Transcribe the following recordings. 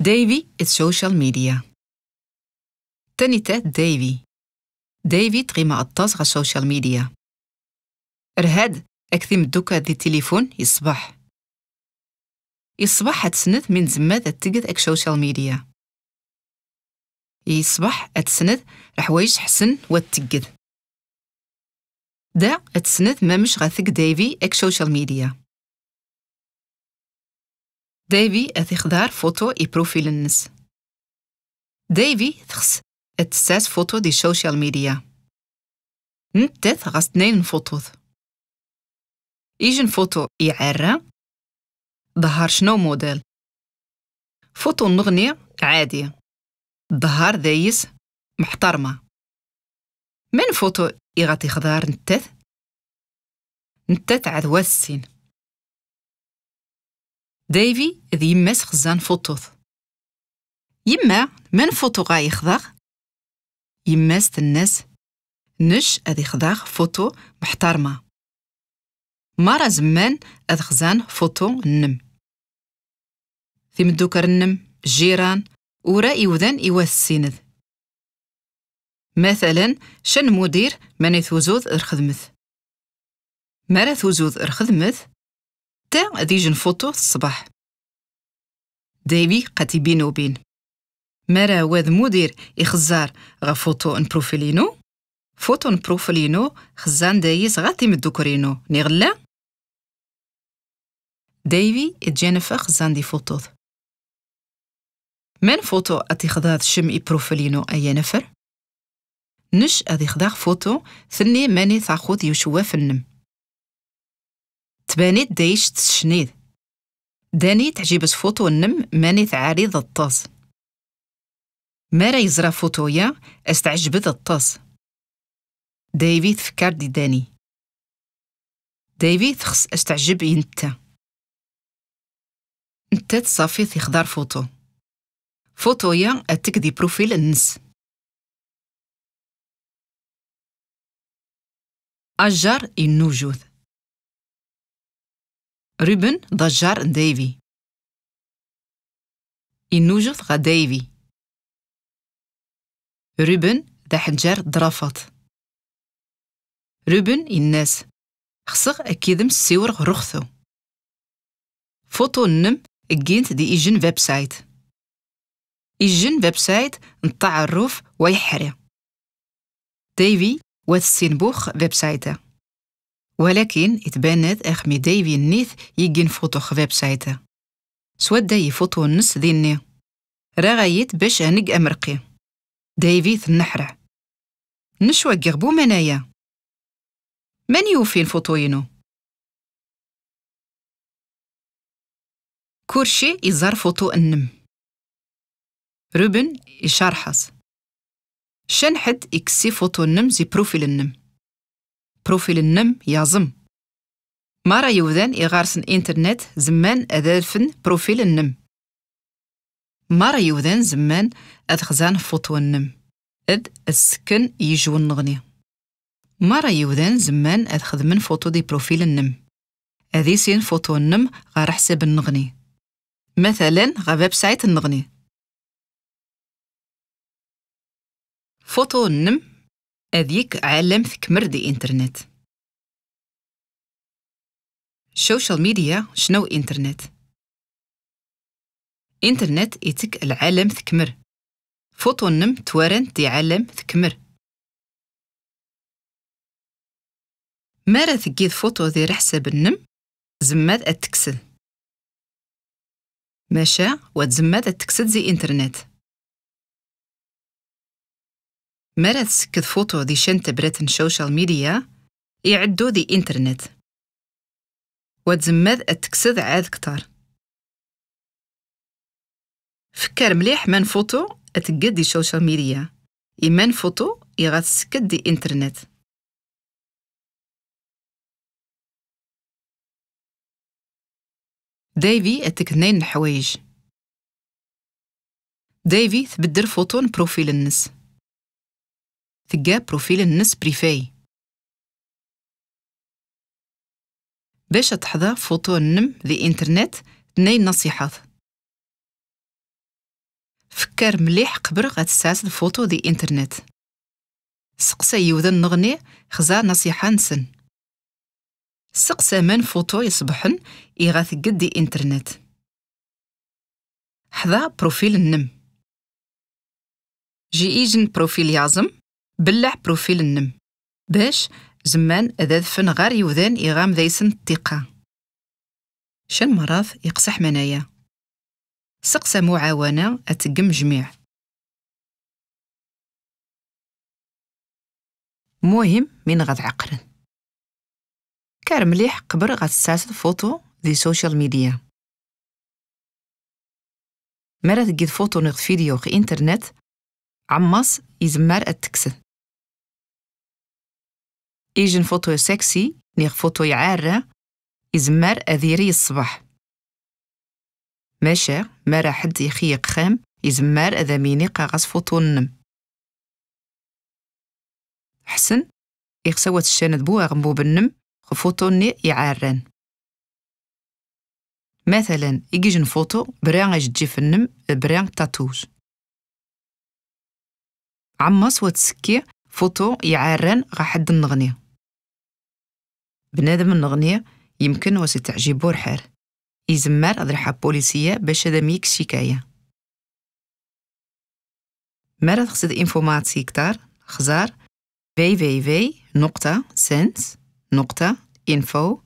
ديفي السوشيال ميديا تانيتا ديفي ديفي تغيما أطاس غا السوشيال ميديا رهاد أكثي مدوكا دي تليفون يصبح. يصبح هتسند من زماد تجد أك سوشيال ميديا يصبح أتسند رحوايج حسن واتجد دا أتسند ما مش غاثك ديفي أك سوشيال ميديا ديفي أتخدار فوتو إي بروفيل النس ديفي تخص اتساس فوتو دي السوشيال ميديا نتت غاس تنين فوتوث إيجن فوتو إعارة ظهر شنو موديل فوتو نغني عادي ظهر ذايس محترمة من فوتو إغاتي خضار نتت نتت عاد واسين ديفي ذي يماس خزان فوتوث. يما من فوتو غا يخضغ؟ يماس الناس نش أذي خضاغ فوتو محترمة. مرة زمان أذ خزان فوتو النم. في مدوكر النم جيران ورا إوذان إيواث السيند مثلا شن مدير ماني ثوزوذ الخدمث مرا ثوزوذ الخدمث تا ديجن فوتو الصباح. دايبي قاتي بين مرا واذ مدير يخزار غا فوتو ان بروفيلينو. فوتو ان بروفيلينو خزان دايس غاتي مدوكرينو نيغلا دايفي اتجانفا خزان دي فوتو من فوتو اتي خذاذ شم اي بروفيلينو أي نفر نش ادي خداغ فوتو ثني ماني ثاخوذ يشوا فنم. تبانيت دايش تشنيد داني تعجبس فوتو النم ماني تعارض الطاس. مارا يزرا فوتويا استعجبت الطاس. دايفي تفكر دي داني. دايفي تخص استعجب ينتا. انت تصافي تخدار فوتو. فوتويا أتك دي بروفيل النس. أجر النوجوذ روبن ضجار ديفي إنوجث غا ديفي روبن ذا حجار ضرافت روبن الناس خصغ أكيدم السيور رخثو فوتو النم اجينت دي إيجن ويب سايت إيجن ويب سايت نتعرف ويحري ديفي واتسينبوخ ويب سايته ولكن اتبانت اخمي دايفي النيث يجين فوتو خفاب سايتا سوا داي فوتو النس ذيني راغايت باش هنق أمرقي. دايفي ثنحرع نشوى قربو منايا. من يوفي الفوتوينو كورشي يزار فوتو النم روبن يشارحس. شن حد يكسي فوتو النم زي بروفيل النم. مارا يوذان إغارسن إنترنت زمان أذالفن بروفيل النم. مارا يوذان زمان أدخزان فوتو النم. أد السكن يجو النغني. مارا يوذان زمان أدخذ فوتو دي بروفيل النم. أذيسين فوتو النم غار حساب النغني. مثلا غا ويب سايت النغني. فوتو النم هذيك عالم ثكمر دي إنترنت. السوشيال ميديا شنو إنترنت؟ إنترنت يتك العالم ثكمر فوتو نم توارن دي عالم ثكمر مارا ثقيد فوتو دي رحسب النم زماد التكسد ماشا؟ وتزماد التكسد زي إنترنت. مرات سكت فوتو دي شنت بريتن سوشيال ميديا يعدو دي إنترنت. وتزمد اتكسد عاد كتار. فكر مليح من فوتو اتقد دي سوشيال ميديا إيمان فوتو يغات سكت دي إنترنت. ديفي اتكنين حوايج. ديفي تبدل فوتو بروفيل النس. تلقى بروفيل الناس بريفاي. باش تحظى فوتو النم ذي إنترنت تنين نصيحات فكر مليح قبل غتستعس الفوتو دي إنترنت. سقسا يوذن نغني خزا نصيحة نسن. سقسا من فوتو يصبحن إغاث قد دي إنترنت. حذا بروفيل النم. جي إيجن بروفيل يعزم بلع بروفيل النم. باش زمان أذاذ فن غار يوذان إغام ذيسن الثقة. شن مراض يقصح منايا؟ سقسى معاونة أتقم جميع. مهم من غد عقرن. كار مليح قبر غد ساسد فوتو ذي سوشيال ميديا. مرة تجد فوتو نغد فيديو في إنترنت عماس يزمار التكسد إيجن فوتو سكسي نيغ فوتو يعارة يزمار أذيري الصباح. ماشا ما حد يخيق خام يزمار أذا ميني قاغس فوتو النم. حسن يخسوات الشاند بو أغنبو بالنم خفوتوني يعارن مثلا يجيجن فوتو بران تجي في النم بران تاتوج. عماس وتسكي فوتو يعارن غا حد النغني بنادم النغني يمكن وسي تعجبو رحال يزمر أضرحة بوليسية باش هذا ميك شكاية مرة تقصد انفوماتسي كتار خزار www نقطة سنس نقطة info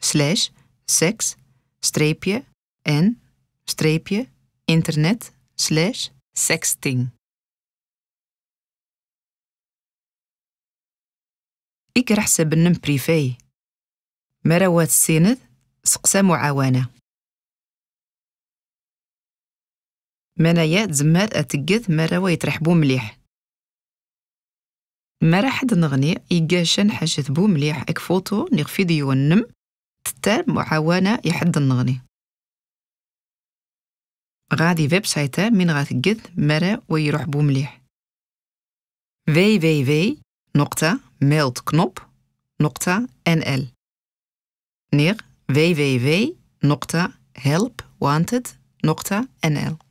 سلاش سكس ستريبية ان ستريبية انترنت سلاش سكستينج إكر حسب النم بريفي مروات السيند سقسا معاونة منايا تزمات أتقذ مرة يترحبو مليح. مرة حد نغني إيقاشن حاجة بو مليح. إك فوتو نيغ فيديو النم تتار معاونة يحد النغني غادي ويب سايتا من غاتقذ مرة ويروح بو مليح www نقطة كنوب نقطة نيغ www.helpwanted.nl